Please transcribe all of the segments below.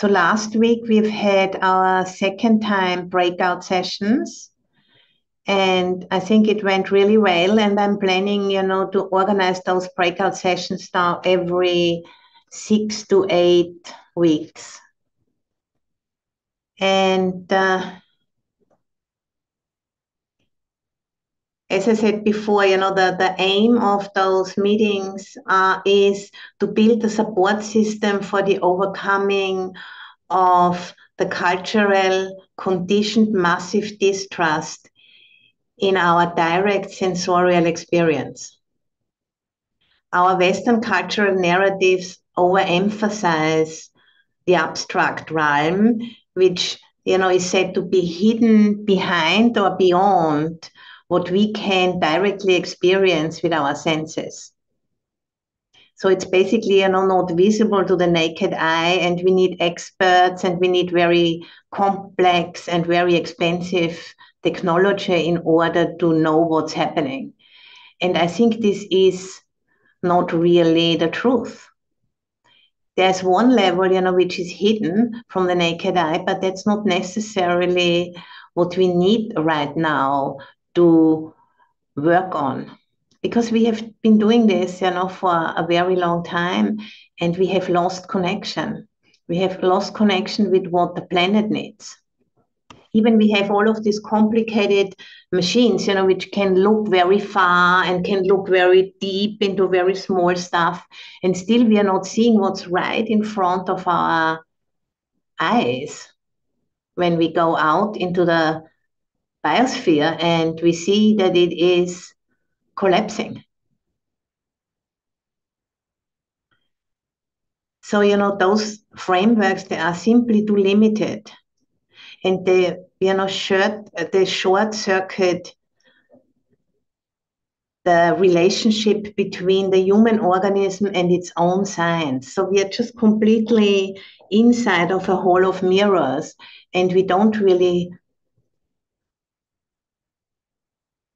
So last week we've had our second time breakout sessions and I think it went really well and I'm planning, you know, to organize those breakout sessions now every six to eight weeks. And uh, as I said before, you know, the, the aim of those meetings uh, is to build a support system for the overcoming of the cultural conditioned massive distrust in our direct sensorial experience. Our Western cultural narratives overemphasize the abstract realm, which you know is said to be hidden behind or beyond what we can directly experience with our senses. So it's basically you know, not visible to the naked eye, and we need experts and we need very complex and very expensive technology in order to know what's happening. And I think this is not really the truth. There's one level, you know, which is hidden from the naked eye, but that's not necessarily what we need right now to work on. Because we have been doing this you know for a very long time and we have lost connection. We have lost connection with what the planet needs. Even we have all of these complicated machines you know which can look very far and can look very deep into very small stuff and still we are not seeing what's right in front of our eyes when we go out into the biosphere and we see that it is collapsing. So, you know, those frameworks, they are simply too limited. And they, you know, short, they short circuit the relationship between the human organism and its own science. So we are just completely inside of a hall of mirrors and we don't really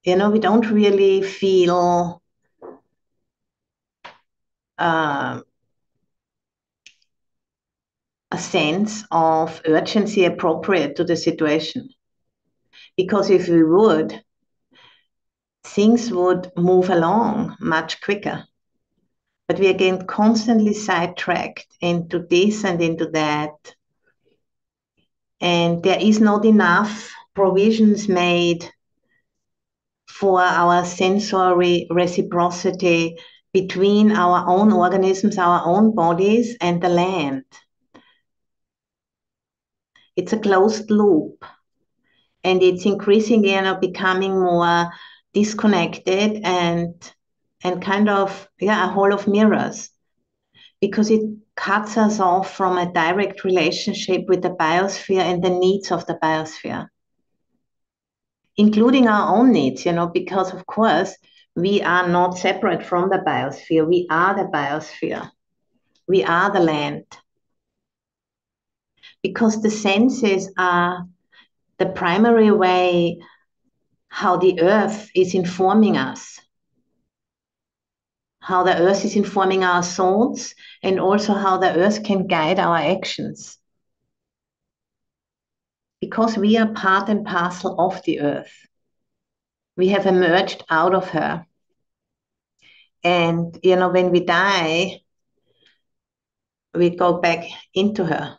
you know, we don't really feel uh, a sense of urgency appropriate to the situation. Because if we would, things would move along much quicker. But we are getting constantly sidetracked into this and into that. And there is not enough provisions made for our sensory reciprocity between our own organisms, our own bodies, and the land. It's a closed loop, and it's increasingly you know, becoming more disconnected and and kind of yeah a hall of mirrors because it cuts us off from a direct relationship with the biosphere and the needs of the biosphere including our own needs, you know, because of course we are not separate from the biosphere. We are the biosphere. We are the land. Because the senses are the primary way how the earth is informing us, how the earth is informing our thoughts, and also how the earth can guide our actions because we are part and parcel of the earth. We have emerged out of her. And, you know, when we die, we go back into her.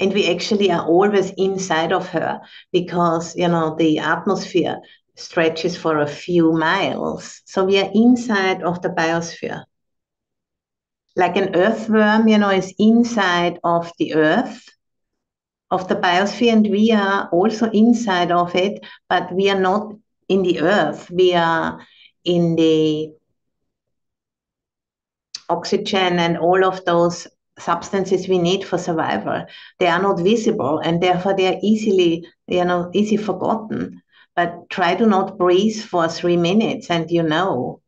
And we actually are always inside of her because, you know, the atmosphere stretches for a few miles. So we are inside of the biosphere. Like an earthworm, you know, is inside of the earth of the biosphere and we are also inside of it, but we are not in the earth. We are in the oxygen and all of those substances we need for survival. They are not visible and therefore they are easily, you know, easy forgotten. But try to not breathe for three minutes and you know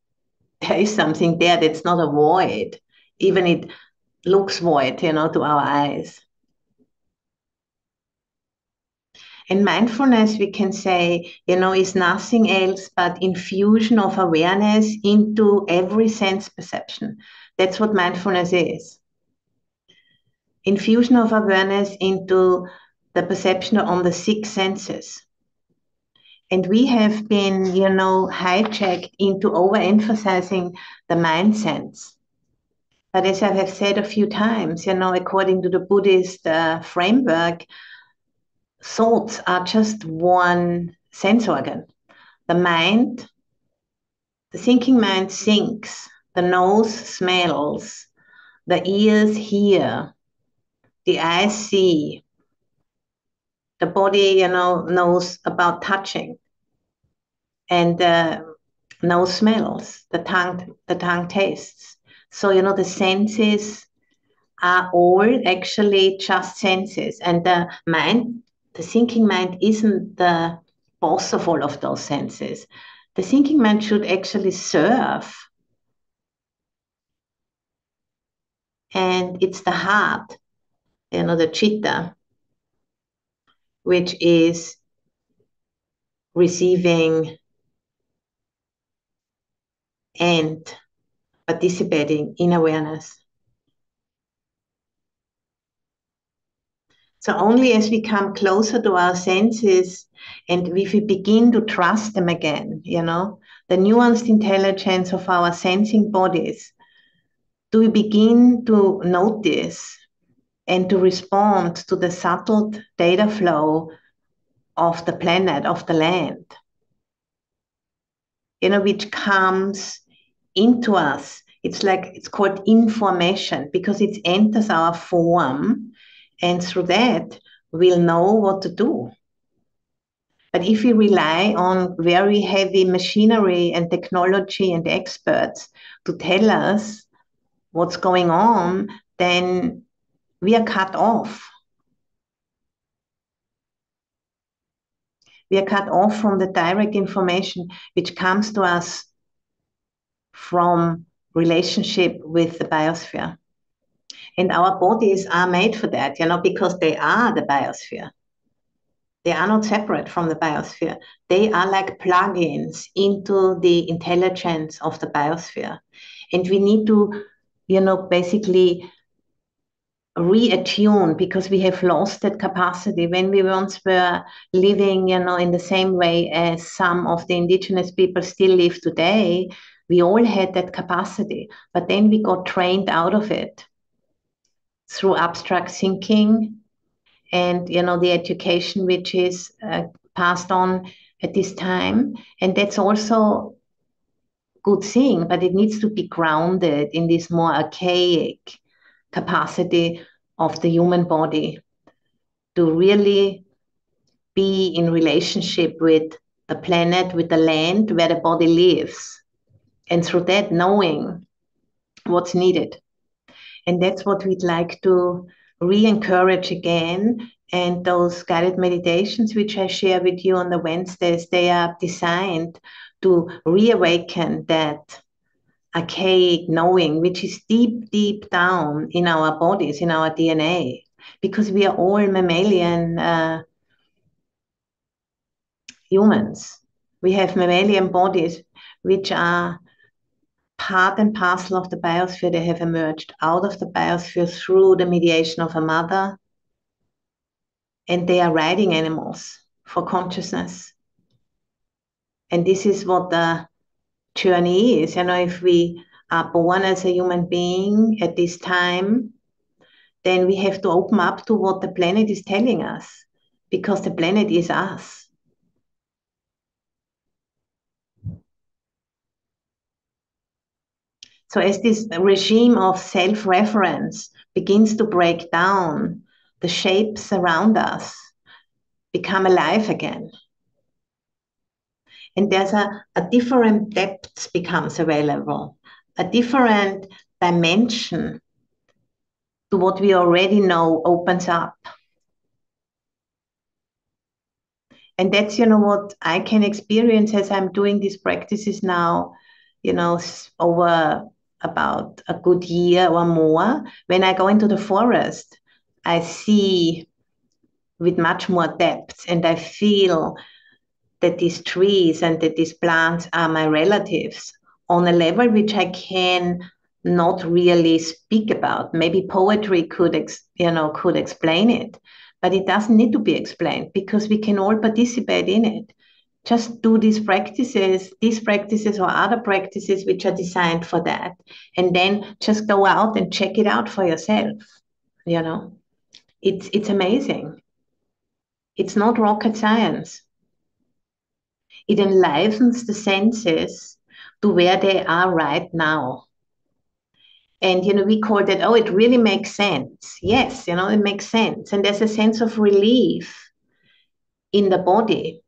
there is something there that's not a void. Even it looks void, you know, to our eyes. And mindfulness, we can say, you know, is nothing else but infusion of awareness into every sense perception. That's what mindfulness is. infusion of awareness into the perception on the six senses. And we have been, you know, hijacked into overemphasizing the mind sense. But as I have said a few times, you know, according to the Buddhist uh, framework, thoughts are just one sense organ. The mind, the thinking mind thinks, the nose smells, the ears hear, the eyes see, the body, you know, knows about touching, and uh, nose smells, the tongue, the tongue tastes. So you know, the senses are all actually just senses, and the mind, the thinking mind, isn't the boss of all of those senses. The thinking mind should actually serve. And it's the heart, you know, the chitta, which is receiving and participating in awareness. So only as we come closer to our senses and if we begin to trust them again, you know, the nuanced intelligence of our sensing bodies, do we begin to notice and to respond to the subtle data flow of the planet, of the land, you know, which comes into us. It's like it's called information because it enters our form, and through that, we'll know what to do. But if we rely on very heavy machinery and technology and experts to tell us what's going on, then we are cut off. We are cut off from the direct information which comes to us from relationship with the biosphere. And our bodies are made for that, you know, because they are the biosphere. They are not separate from the biosphere. They are like plugins into the intelligence of the biosphere. And we need to, you know, basically reattune because we have lost that capacity when we once were living you know in the same way as some of the indigenous people still live today we all had that capacity but then we got trained out of it through abstract thinking and you know the education which is uh, passed on at this time. And that's also good thing but it needs to be grounded in this more archaic capacity of the human body to really be in relationship with the planet with the land where the body lives. And through that knowing what's needed and that's what we'd like to re-encourage again. And those guided meditations, which I share with you on the Wednesdays, they are designed to reawaken that archaic knowing, which is deep, deep down in our bodies, in our DNA, because we are all mammalian uh, humans. We have mammalian bodies, which are part and parcel of the biosphere. They have emerged out of the biosphere through the mediation of a mother. And they are riding animals for consciousness. And this is what the journey is. You know, if we are born as a human being at this time, then we have to open up to what the planet is telling us because the planet is us. So as this regime of self-reference begins to break down, the shapes around us become alive again. And there's a, a different depth becomes available, a different dimension to what we already know opens up. And that's, you know, what I can experience as I'm doing these practices now, you know, over about a good year or more, when I go into the forest, I see with much more depth and I feel that these trees and that these plants are my relatives on a level which I can not really speak about. Maybe poetry could, ex, you know, could explain it, but it doesn't need to be explained because we can all participate in it. Just do these practices, these practices or other practices which are designed for that, and then just go out and check it out for yourself. You know, it's it's amazing. It's not rocket science. It enlivens the senses to where they are right now and you know we call that oh it really makes sense yes you know it makes sense and there's a sense of relief in the body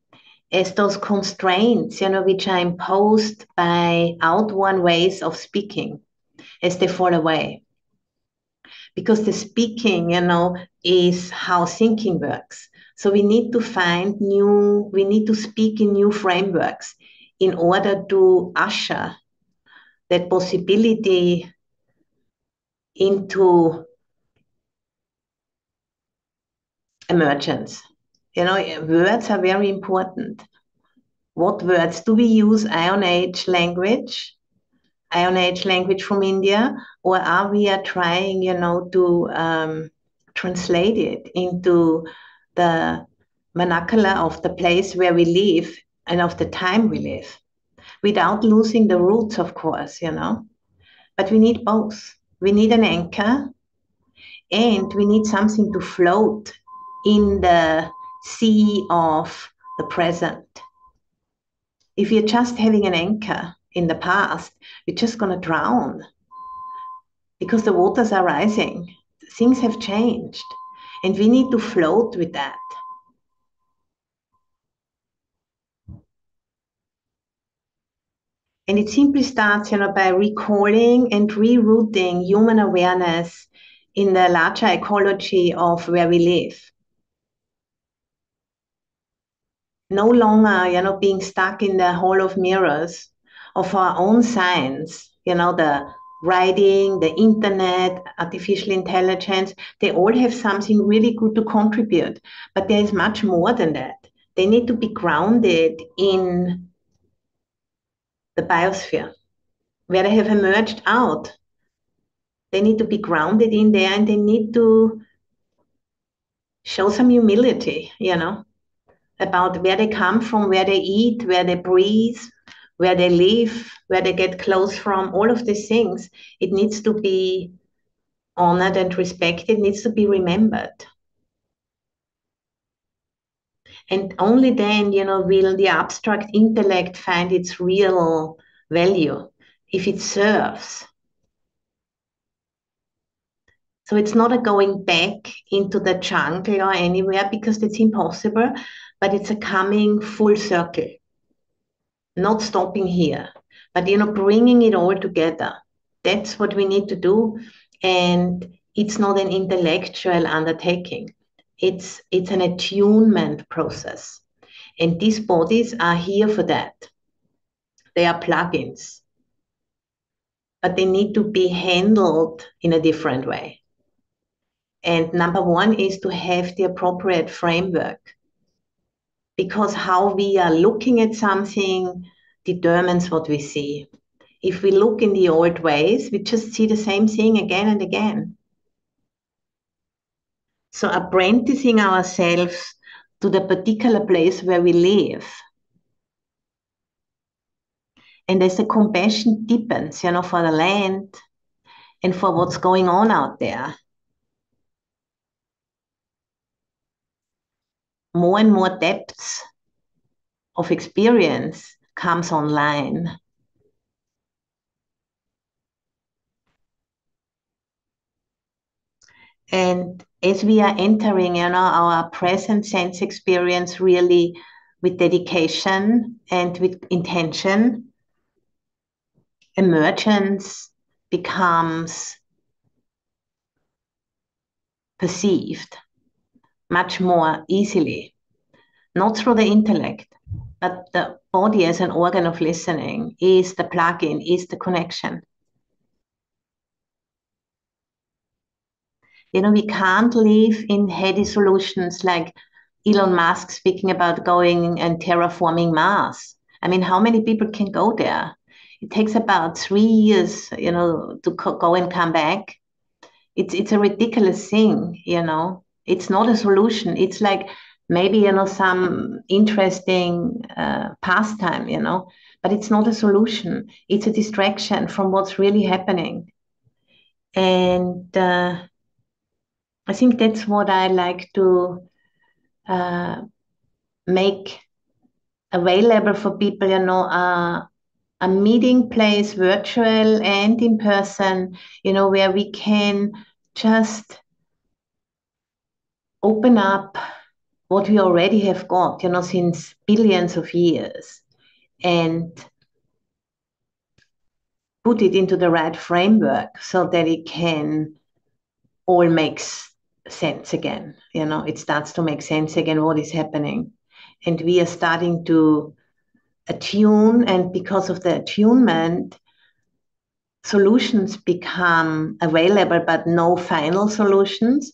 as those constraints you know which are imposed by outworn ways of speaking as they fall away because the speaking you know is how thinking works so we need to find new we need to speak in new frameworks in order to usher that possibility into emergence. You know, words are very important. What words do we use? Iron Age language, Iron Age language from India, or are we are trying, you know, to um, translate it into the vernacular of the place where we live and of the time we live, without losing the roots, of course, you know. But we need both we need an anchor and we need something to float in the sea of the present. If you're just having an anchor in the past, you're just going to drown because the waters are rising. Things have changed, and we need to float with that. And it simply starts, you know, by recalling and rerouting human awareness in the larger ecology of where we live. No longer, you know, being stuck in the hall of mirrors of our own science, you know, the writing, the internet, artificial intelligence, they all have something really good to contribute. But there is much more than that. They need to be grounded in the biosphere, where they have emerged out. They need to be grounded in there and they need to show some humility, you know, about where they come from, where they eat, where they breathe, where they live, where they get clothes from, all of these things. It needs to be honored and respected, needs to be remembered. And only then, you know, will the abstract intellect find its real value if it serves. So it's not a going back into the jungle or anywhere because it's impossible, but it's a coming full circle, not stopping here, but you know, bringing it all together. That's what we need to do. And it's not an intellectual undertaking it's it's an attunement process and these bodies are here for that they are plugins but they need to be handled in a different way and number one is to have the appropriate framework because how we are looking at something determines what we see. If we look in the old ways we just see the same thing again and again. So apprenticing ourselves to the particular place where we live. And as the compassion deepens, you know, for the land and for what's going on out there, more and more depths of experience comes online. And as we are entering, you know, our present sense experience really with dedication and with intention, emergence becomes perceived much more easily, not through the intellect, but the body as an organ of listening is the plug-in, is the connection. You know, we can't live in heady solutions like Elon Musk speaking about going and terraforming Mars. I mean, how many people can go there? it takes about three years, you know, to go and come back. It's it's a ridiculous thing, you know. It's not a solution. It's like maybe you know some interesting uh, pastime, you know, but it's not a solution. It's a distraction from what's really happening. And uh, I think that's what I like to uh, make available for people, you know, uh, a meeting place, virtual and in person, you know, where we can just open up what we already have got, you know, since billions of years and put it into the right framework so that it can all makes sense again. You know, it starts to make sense again what is happening. And we are starting to attune, and because of the attunement, solutions become available, but no final solutions,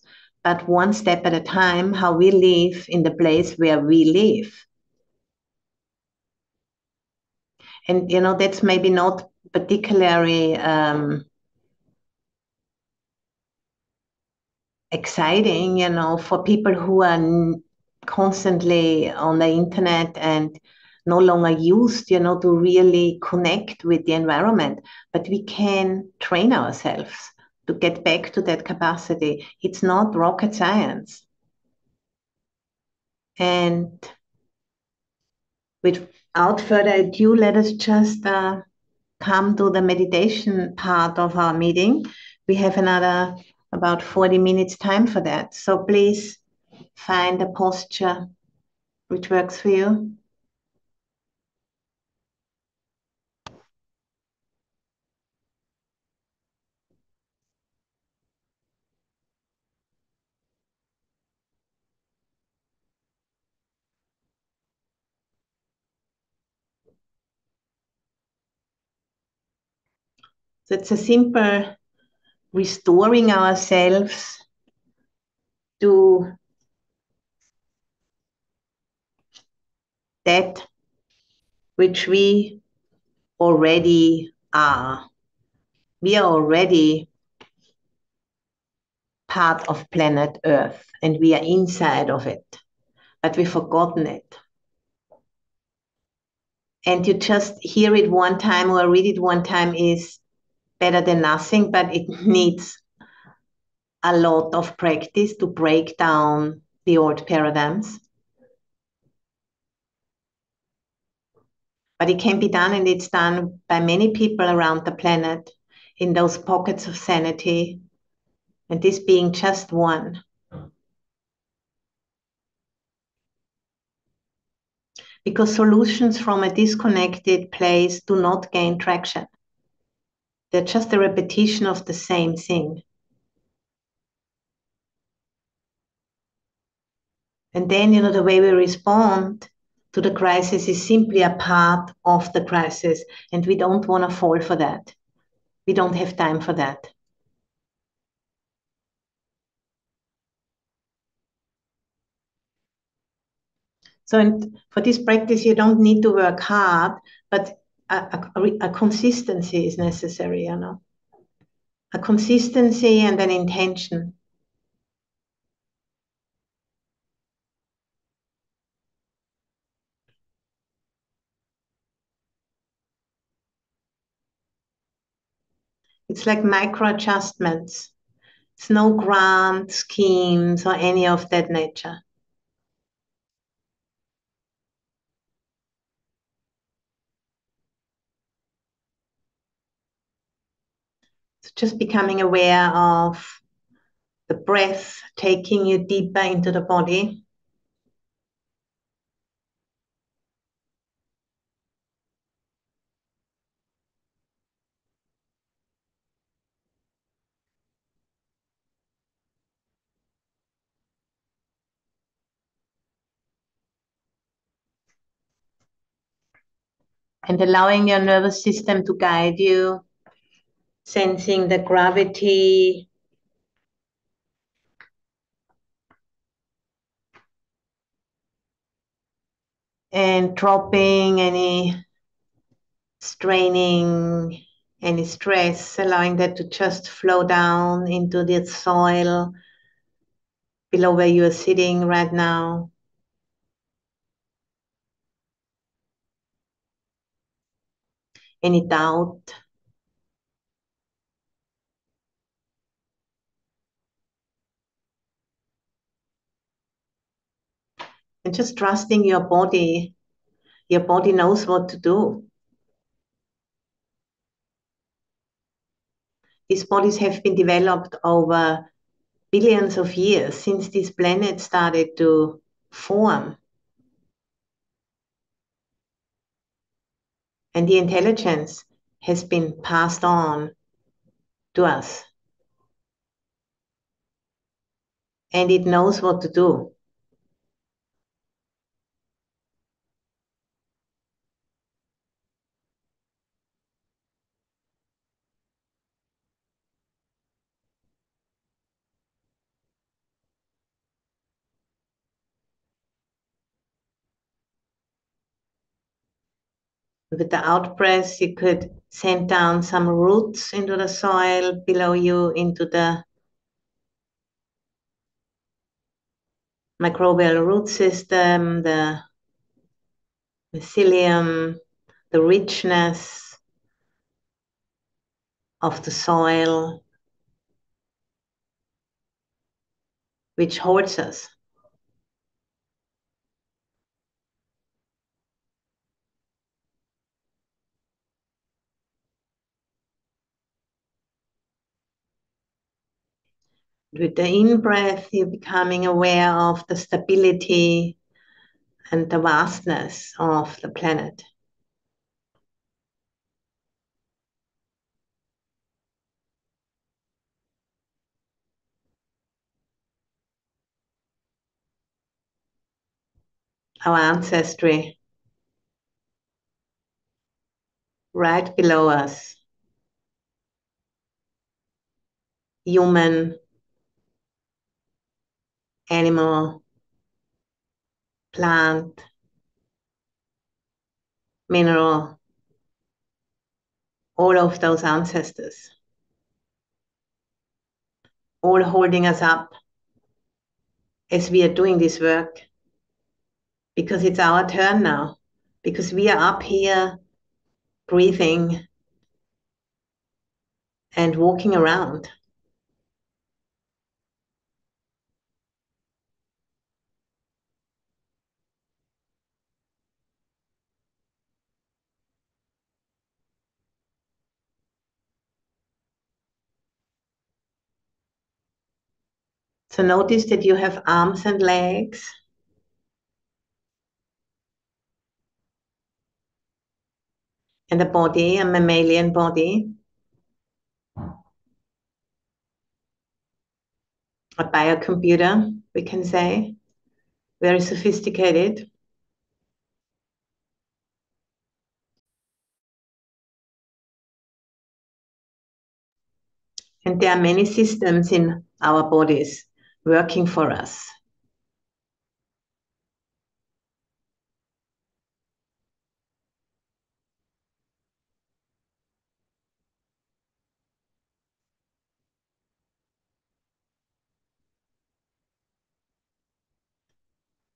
but one step at a time, how we live in the place where we live. And, you know, that's maybe not particularly um, exciting, you know, for people who are constantly on the internet and no longer used, you know, to really connect with the environment. But we can train ourselves to get back to that capacity. It's not rocket science. And without further ado, let us just uh, come to the meditation part of our meeting. We have another about 40 minutes time for that. So please find a posture which works for you. So it's a simple restoring ourselves to that which we already are. We are already part of planet Earth and we are inside of it, but we've forgotten it. And you just hear it one time or read it one time is better than nothing, but it needs a lot of practice to break down the old paradigms. But it can be done, and it's done by many people around the planet in those pockets of sanity, and this being just one. Because solutions from a disconnected place do not gain traction. They're just a repetition of the same thing. And then, you know, the way we respond to the crisis is simply a part of the crisis. And we don't want to fall for that. We don't have time for that. So and for this practice, you don't need to work hard, but a, a, consistency is necessary, you know. A consistency and an intention. It's like micro adjustments. It's no grand schemes or any of that nature. Just becoming aware of the breath taking you deeper into the body. and allowing your nervous system to guide you, sensing the gravity. And dropping any straining any stress, allowing that to just flow down into the soil below where you are sitting right now. Any doubt? And just trusting your body. Your body knows what to do. These bodies have been developed over billions of years since this planet started to form. And the intelligence has been passed on to us. And it knows what to do. With the out breath, you could send down some roots into the soil below you, into the microbial root system, the mycelium, the richness of the soil, which holds us. With the in breath, you're becoming aware of the stability and the vastness of the planet. Our ancestry right below us. Human animal, plant, mineral, all of those ancestors, all holding us up as we are doing this work because it's our turn now, because we are up here breathing and walking around. So notice that you have arms and legs. And a body, a mammalian body. A biocomputer, we can say. Very sophisticated. And there are many systems in our bodies working for us.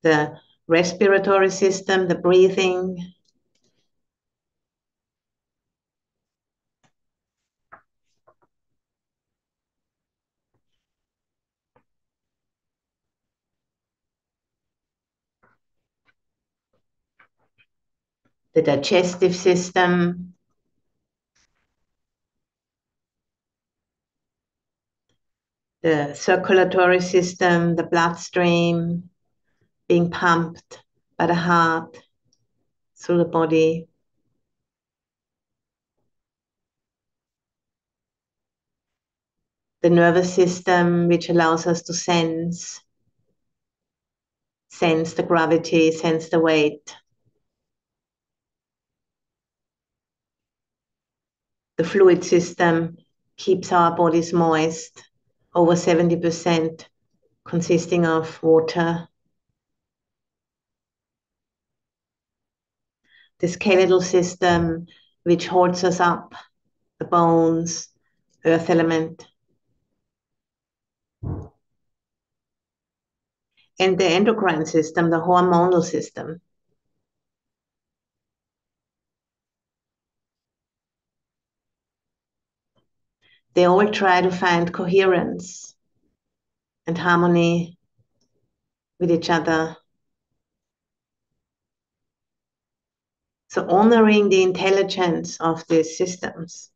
The respiratory system, the breathing, the digestive system, the circulatory system, the bloodstream being pumped by the heart through the body. The nervous system, which allows us to sense, sense the gravity, sense the weight. The fluid system keeps our bodies moist, over 70% consisting of water. The skeletal system which holds us up, the bones, earth element. And the endocrine system, the hormonal system. They all try to find coherence and harmony with each other. So honoring the intelligence of these systems,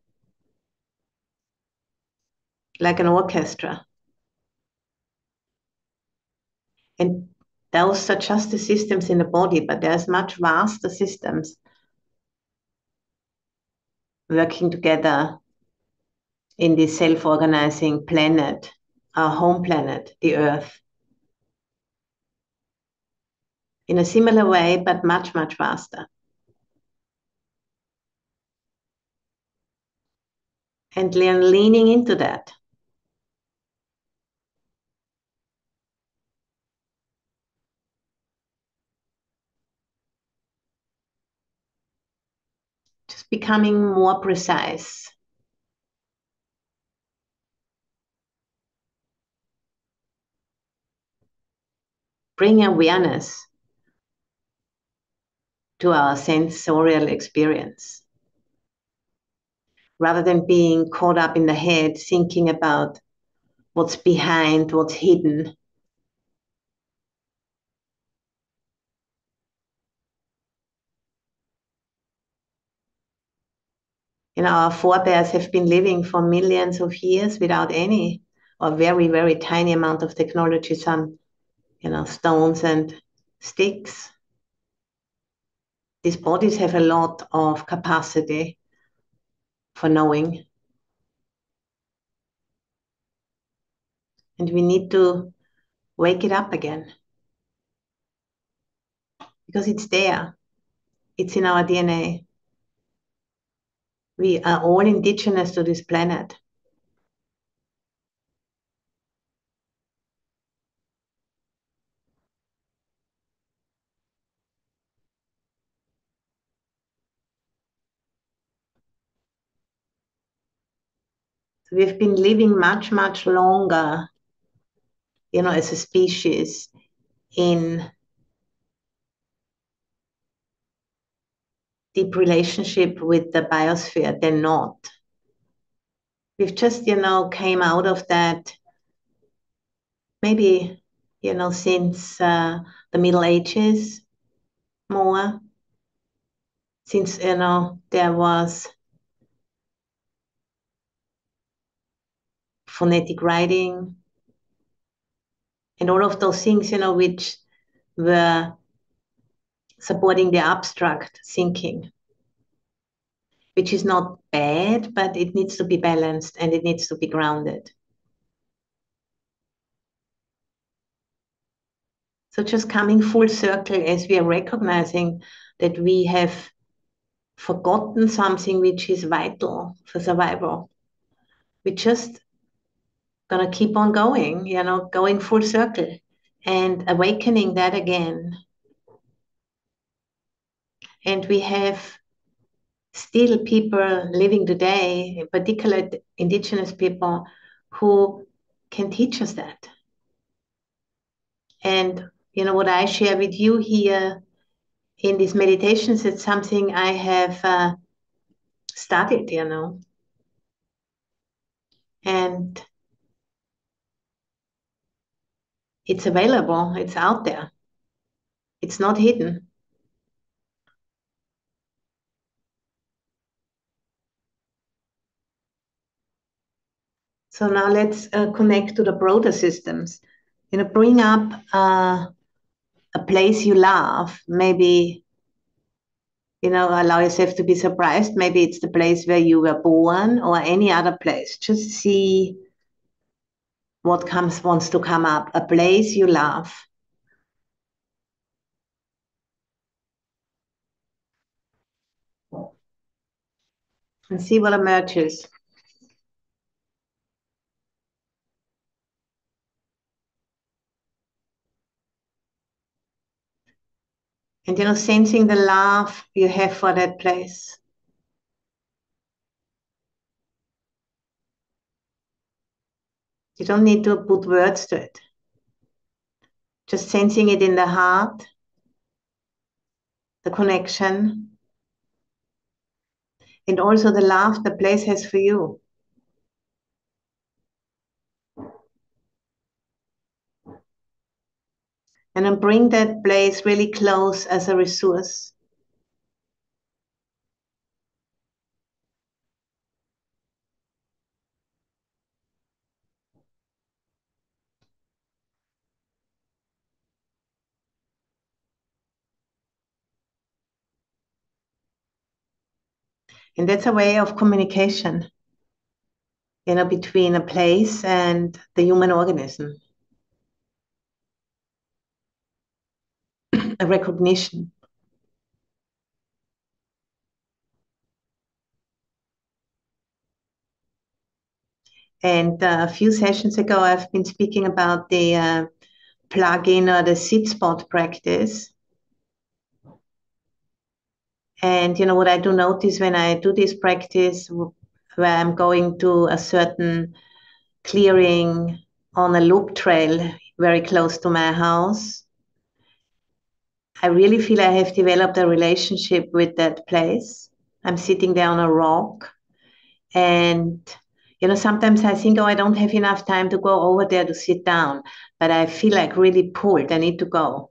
like an orchestra. And those are just the systems in the body, but there's much vaster systems working together in this self-organizing planet, our home planet, the Earth. In a similar way, but much, much faster. And leaning into that. Just becoming more precise. Bring awareness to our sensorial experience rather than being caught up in the head thinking about what's behind, what's hidden. You know, our forebears have been living for millions of years without any or very, very tiny amount of technology, some, you know, stones and sticks. These bodies have a lot of capacity for knowing. And we need to wake it up again. Because it's there, it's in our DNA. We are all indigenous to this planet. We've been living much, much longer, you know, as a species in deep relationship with the biosphere than not. We've just, you know, came out of that maybe, you know, since uh, the Middle Ages more, since, you know, there was phonetic writing, and all of those things, you know, which were supporting the abstract thinking, which is not bad, but it needs to be balanced and it needs to be grounded. So just coming full circle as we are recognizing that we have forgotten something which is vital for survival. We just gonna keep on going, you know, going full circle and awakening that again. And we have still people living today, in particular indigenous people, who can teach us that. And you know what I share with you here in these meditations, it's something I have uh, studied, you know. And it's available, it's out there, it's not hidden. So now let's uh, connect to the broader systems. You know, bring up uh, a place you love. Maybe, you know, allow yourself to be surprised. Maybe it's the place where you were born or any other place. Just see what comes wants to come up, a place you love. And see what emerges. And you know, sensing the love you have for that place. You don't need to put words to it. Just sensing it in the heart, the connection, and also the love the place has for you. And then bring that place really close as a resource. And that's a way of communication, you know, between a place and the human organism. a recognition. And uh, a few sessions ago, I've been speaking about the uh, plug-in or the sit spot practice. And you know what I do notice when I do this practice, where I'm going to a certain clearing on a loop trail very close to my house, I really feel I have developed a relationship with that place. I'm sitting there on a rock. And, you know, sometimes I think, oh, I don't have enough time to go over there to sit down, but I feel like really pulled. I need to go.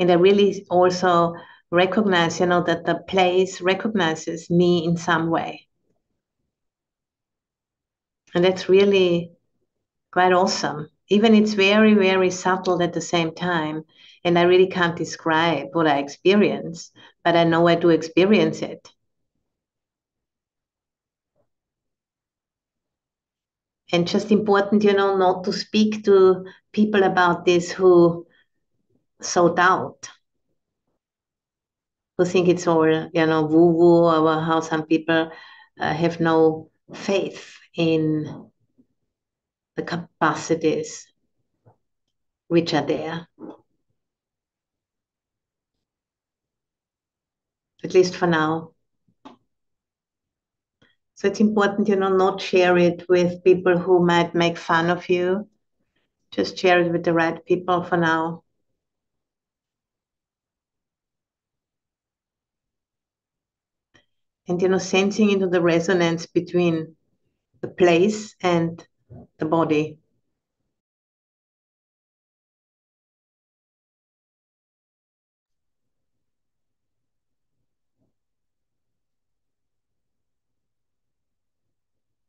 And I really also recognize, you know, that the place recognizes me in some way. And that's really quite awesome even it's very, very subtle at the same time. And I really can't describe what I experience, but I know I do experience it. And just important, you know, not to speak to people about this who so doubt, who think it's all, you know, woo woo, or how some people uh, have no faith in the capacities which are there. At least for now. So it's important, you know, not share it with people who might make fun of you. Just share it with the right people for now. And, you know, sensing into the resonance between the place and the body.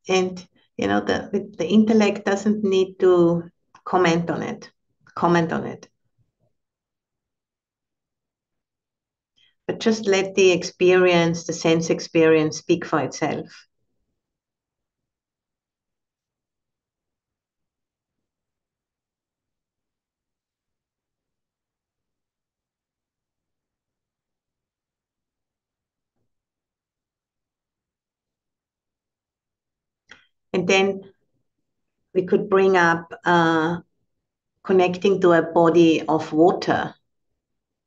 And you know, the, the intellect doesn't need to comment on it, comment on it. Just let the experience, the sense experience speak for itself. And then we could bring up uh, connecting to a body of water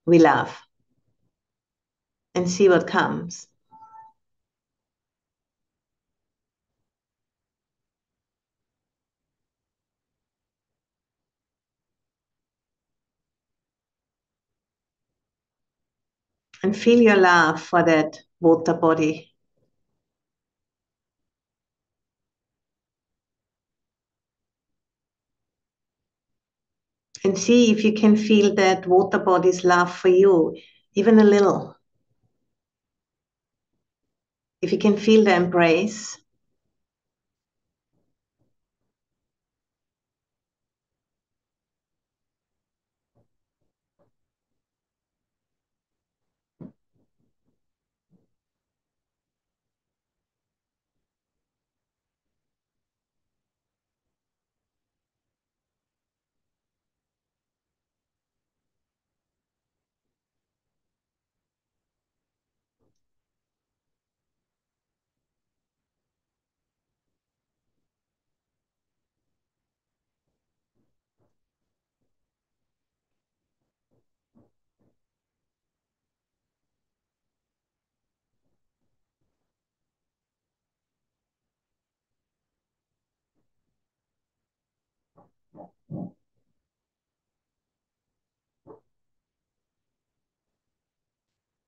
we love and see what comes. And feel your love for that water body. and see if you can feel that water body's love for you, even a little. If you can feel the embrace.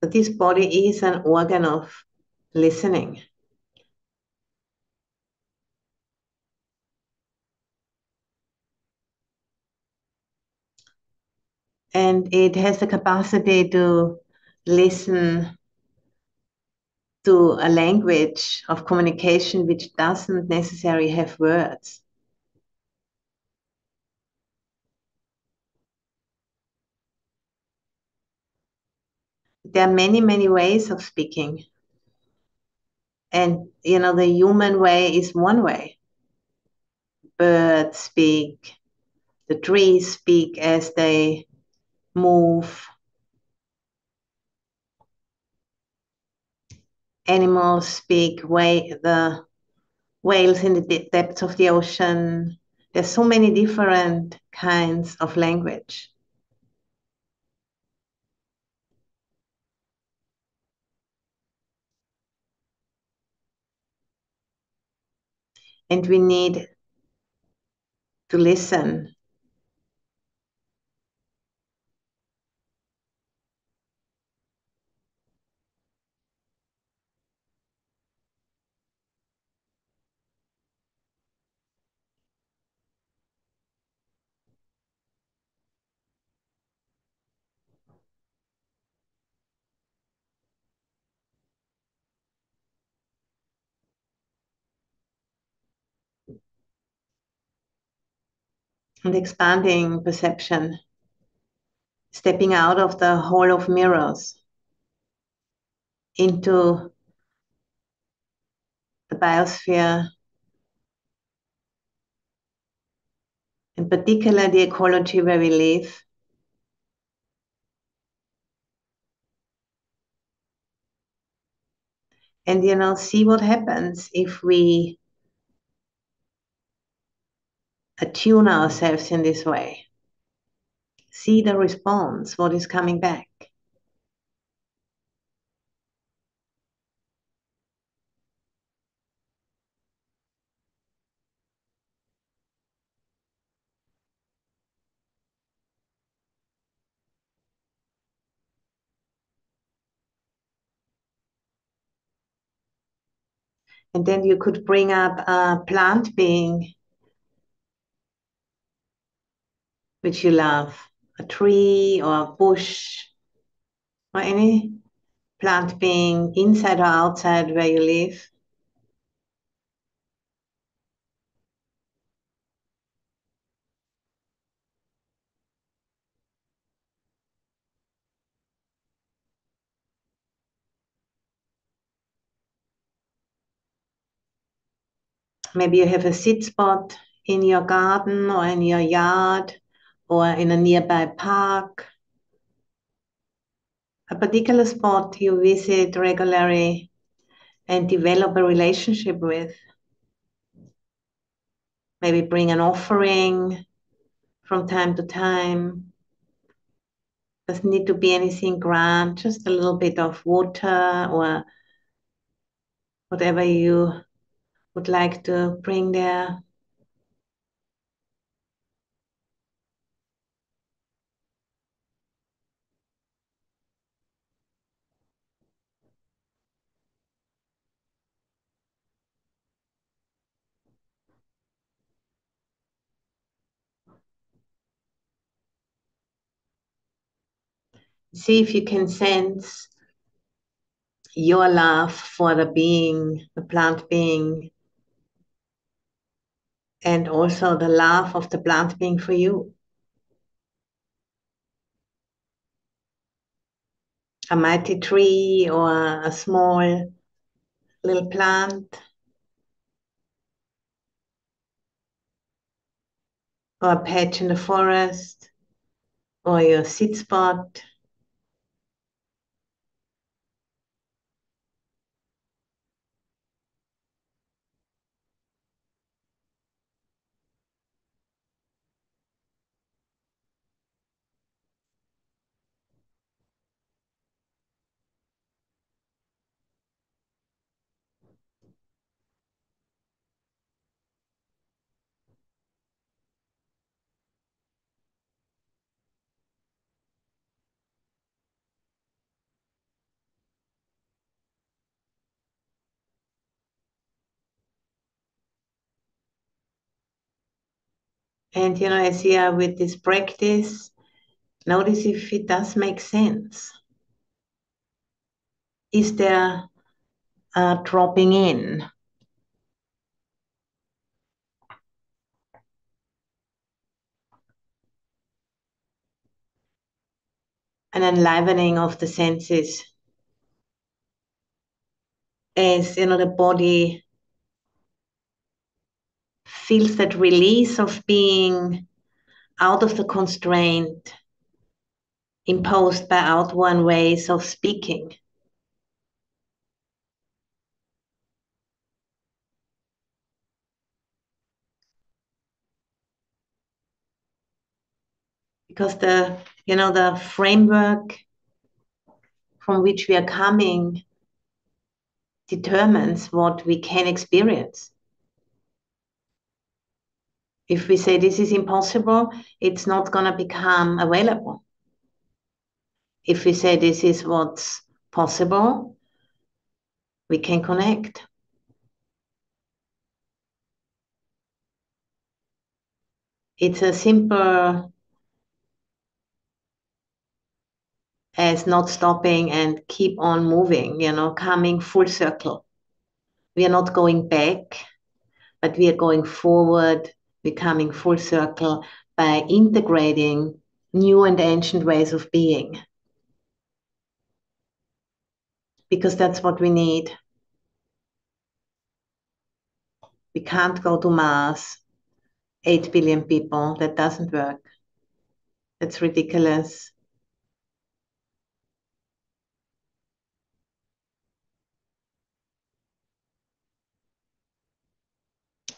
But this body is an organ of listening. And it has the capacity to listen to a language of communication which doesn't necessarily have words. There are many, many ways of speaking. And, you know, the human way is one way. Birds speak, the trees speak as they move. Animals speak way the whales in the depths of the ocean. There's so many different kinds of language. And we need to listen and expanding perception, stepping out of the hall of mirrors into the biosphere, in particular the ecology where we live. And you know, see what happens if we attune ourselves in this way. See the response, what is coming back. And then you could bring up a plant being which you love, a tree or a bush or any plant being inside or outside where you live. Maybe you have a sit spot in your garden or in your yard or in a nearby park. A particular spot you visit regularly and develop a relationship with. Maybe bring an offering from time to time. Doesn't need to be anything grand, just a little bit of water or whatever you would like to bring there. See if you can sense your love for the being, the plant being, and also the love of the plant being for you. A mighty tree or a small little plant. Or a patch in the forest, or your sit spot. And you know, as you are with this practice, notice if it does make sense. Is there a dropping in? An enlivening of the senses as you know the body feels that release of being out of the constraint imposed by outward ways of speaking. Because the you know the framework from which we are coming determines what we can experience. If we say this is impossible, it's not going to become available. If we say this is what's possible, we can connect. It's as simple as not stopping and keep on moving, you know, coming full circle. We are not going back, but we are going forward, becoming full circle by integrating new and ancient ways of being. Because that's what we need. We can't go to Mars, 8 billion people. That doesn't work. That's ridiculous.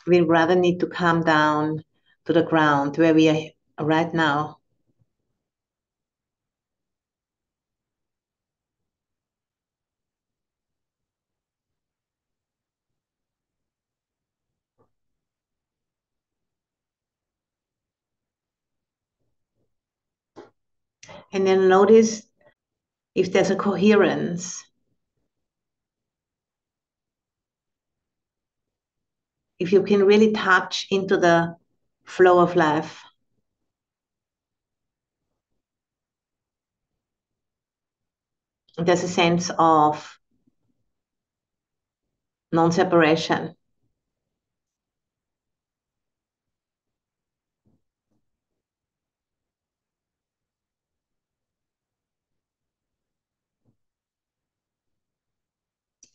We rather need to come down to the ground where we are right now. And then notice if there's a coherence if you can really touch into the flow of life. There's a sense of non separation.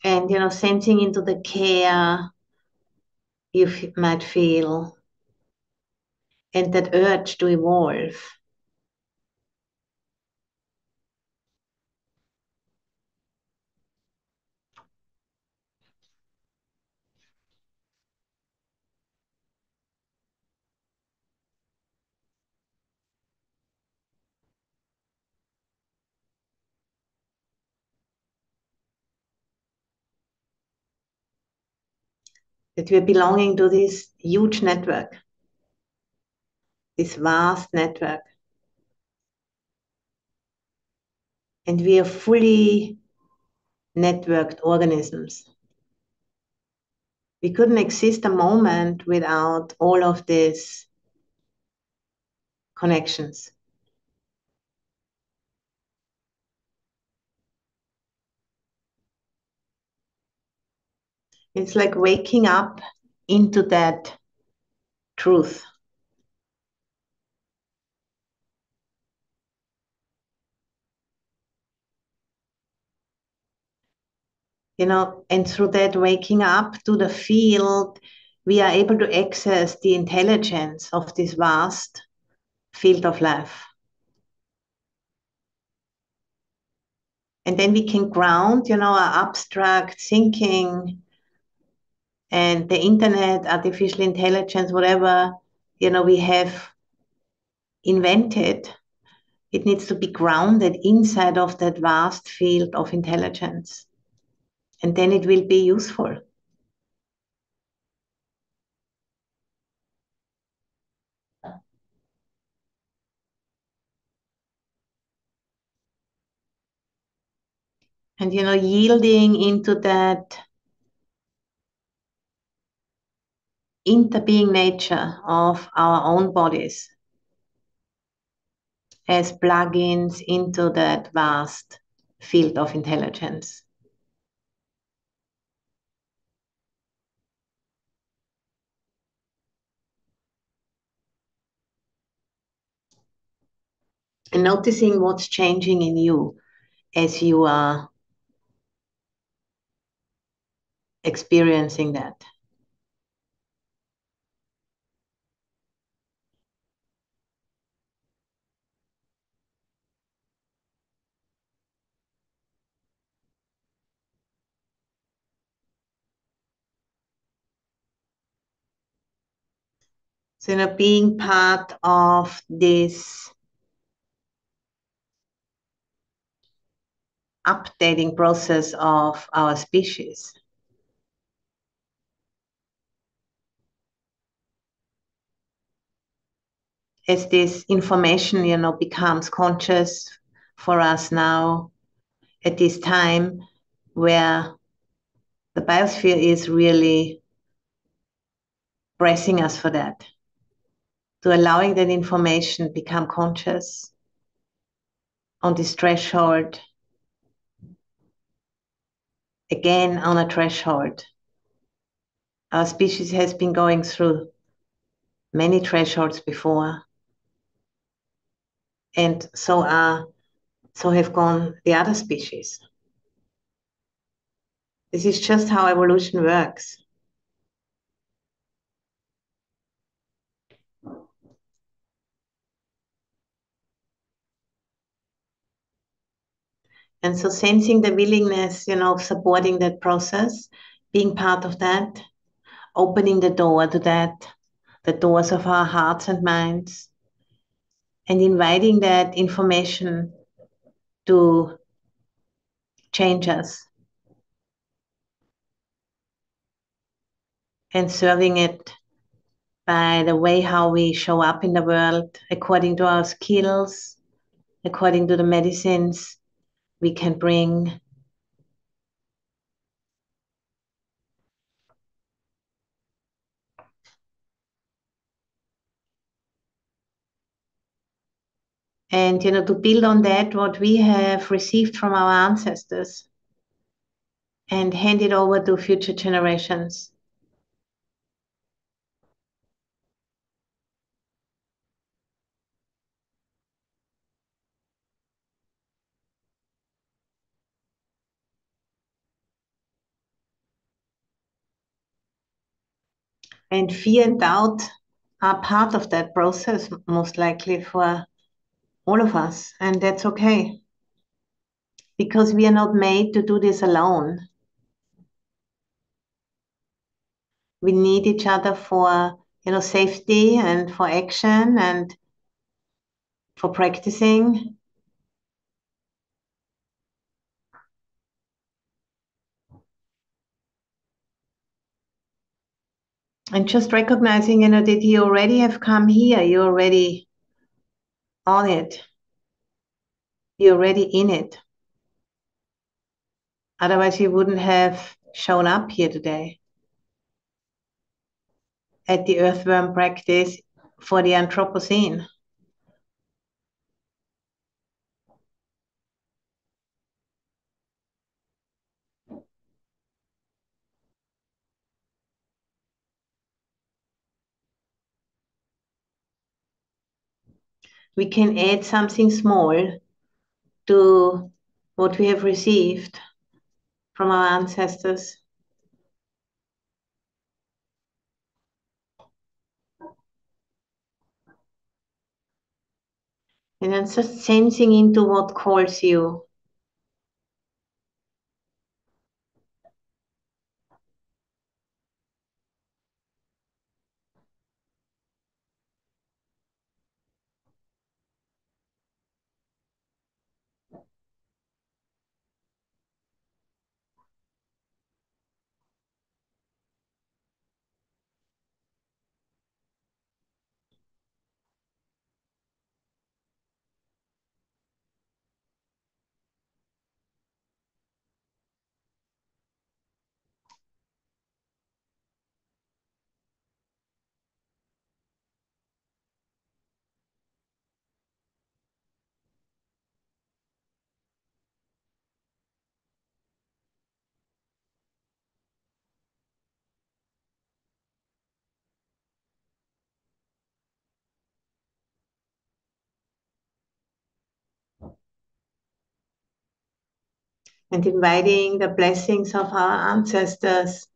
And, you know, sensing into the care you might feel and that urge to evolve. That we're belonging to this huge network, this vast network. And we are fully networked organisms. We couldn't exist a moment without all of these connections. It's like waking up into that truth. You know, and through that waking up to the field, we are able to access the intelligence of this vast field of life. And then we can ground, you know, our abstract thinking and the internet, artificial intelligence, whatever, you know, we have invented, it needs to be grounded inside of that vast field of intelligence. And then it will be useful. And, you know, yielding into that interbeing nature of our own bodies as plugins into that vast field of intelligence. And noticing what's changing in you as you are experiencing that. So, you know, being part of this updating process of our species. As this information, you know, becomes conscious for us now at this time where the biosphere is really pressing us for that to allowing that information become conscious on this threshold, again on a threshold. Our species has been going through many thresholds before, and so are so have gone the other species. This is just how evolution works. And so sensing the willingness, you know, supporting that process, being part of that, opening the door to that, the doors of our hearts and minds, and inviting that information to change us. And serving it by the way how we show up in the world according to our skills, according to the medicines we can bring and you know to build on that what we have received from our ancestors and hand it over to future generations And fear and doubt are part of that process, most likely for all of us. And that's okay. Because we are not made to do this alone. We need each other for, you know, safety and for action and for practicing. And just recognizing, you know, that you already have come here, you're already on it, you're already in it. Otherwise, you wouldn't have shown up here today at the Earth Room practice for the Anthropocene. We can add something small to what we have received from our ancestors. And then just sensing into what calls you. And inviting the blessings of our ancestors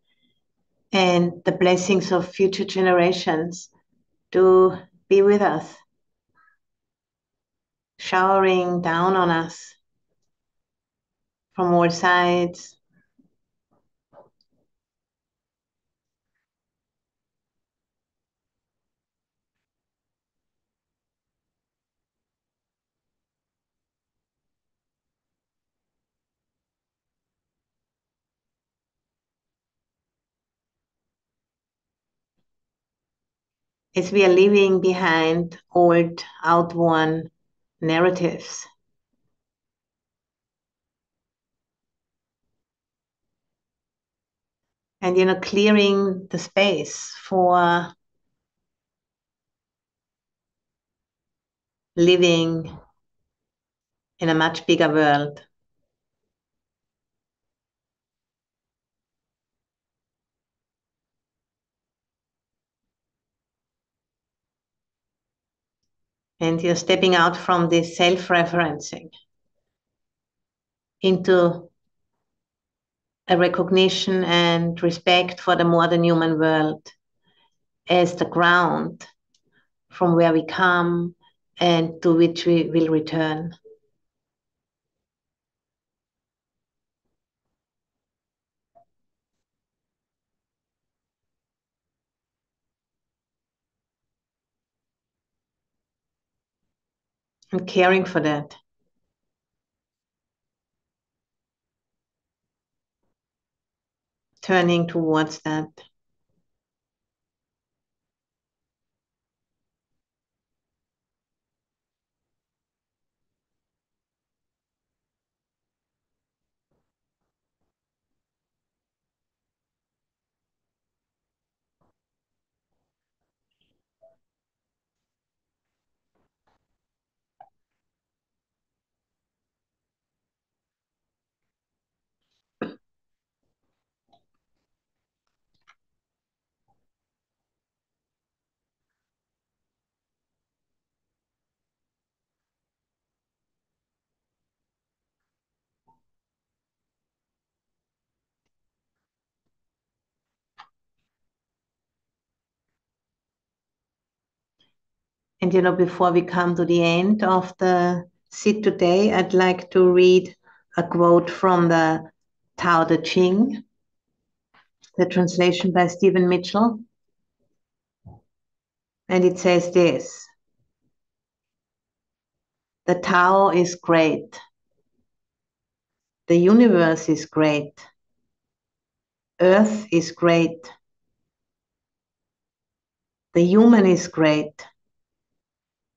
and the blessings of future generations to be with us, showering down on us from all sides. As we are leaving behind old, outworn narratives. And, you know, clearing the space for living in a much bigger world. And you're stepping out from this self-referencing into a recognition and respect for the modern human world as the ground from where we come and to which we will return. And caring for that. Turning towards that. And you know, before we come to the end of the sit today, I'd like to read a quote from the Tao Te Ching, the translation by Stephen Mitchell. And it says this The Tao is great. The universe is great. Earth is great. The human is great.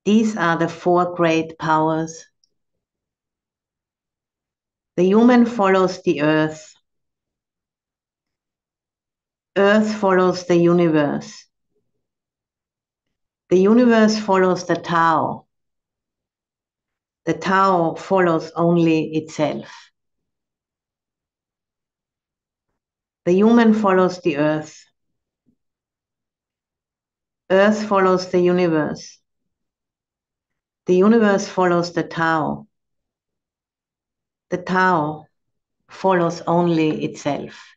These are the four great powers. The human follows the earth. Earth follows the universe. The universe follows the Tao. The Tao follows only itself. The human follows the earth. Earth follows the universe. The universe follows the Tao. The Tao follows only itself.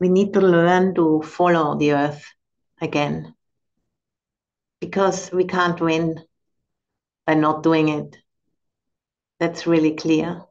We need to learn to follow the earth again because we can't win by not doing it. That's really clear.